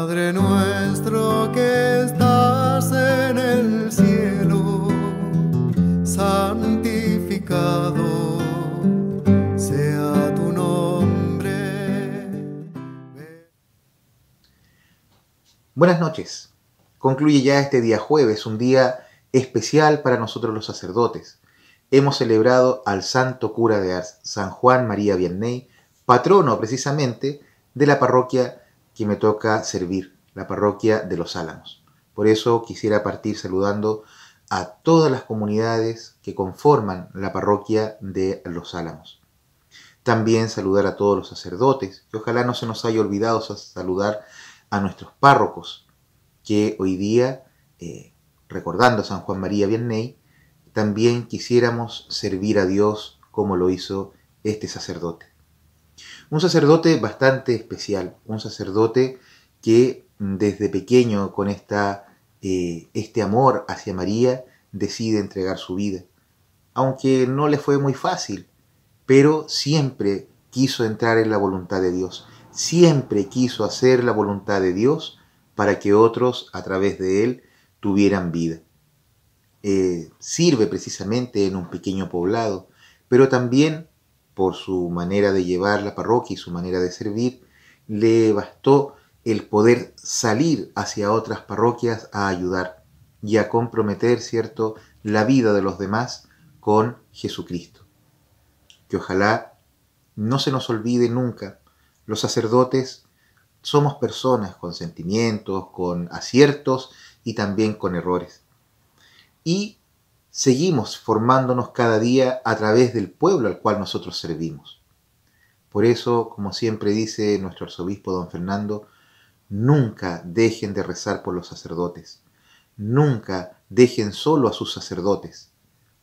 Padre nuestro que estás en el cielo, santificado sea tu nombre. Buenas noches. Concluye ya este día jueves, un día especial para nosotros los sacerdotes. Hemos celebrado al santo cura de Ars, San Juan María Vianney, patrono precisamente de la parroquia que me toca servir, la parroquia de los Álamos. Por eso quisiera partir saludando a todas las comunidades que conforman la parroquia de los Álamos. También saludar a todos los sacerdotes, que ojalá no se nos haya olvidado saludar a nuestros párrocos, que hoy día, eh, recordando a San Juan María Vianney, también quisiéramos servir a Dios como lo hizo este sacerdote. Un sacerdote bastante especial, un sacerdote que desde pequeño con esta, eh, este amor hacia María decide entregar su vida. Aunque no le fue muy fácil, pero siempre quiso entrar en la voluntad de Dios siempre quiso hacer la voluntad de Dios para que otros a través de él tuvieran vida. Eh, sirve precisamente en un pequeño poblado, pero también por su manera de llevar la parroquia y su manera de servir, le bastó el poder salir hacia otras parroquias a ayudar y a comprometer, ¿cierto?, la vida de los demás con Jesucristo. Que ojalá no se nos olvide nunca los sacerdotes somos personas con sentimientos, con aciertos y también con errores. Y seguimos formándonos cada día a través del pueblo al cual nosotros servimos. Por eso, como siempre dice nuestro arzobispo don Fernando, nunca dejen de rezar por los sacerdotes. Nunca dejen solo a sus sacerdotes.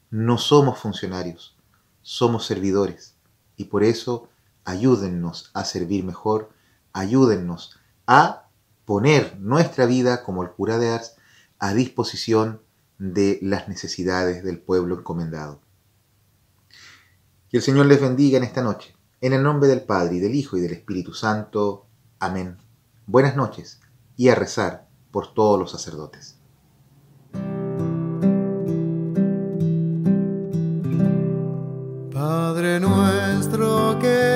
No somos funcionarios, somos servidores. Y por eso ayúdennos a servir mejor, ayúdennos a poner nuestra vida como el cura de Ars a disposición de las necesidades del pueblo encomendado. Que el Señor les bendiga en esta noche. En el nombre del Padre y del Hijo y del Espíritu Santo. Amén. Buenas noches y a rezar por todos los sacerdotes. Padre nuestro que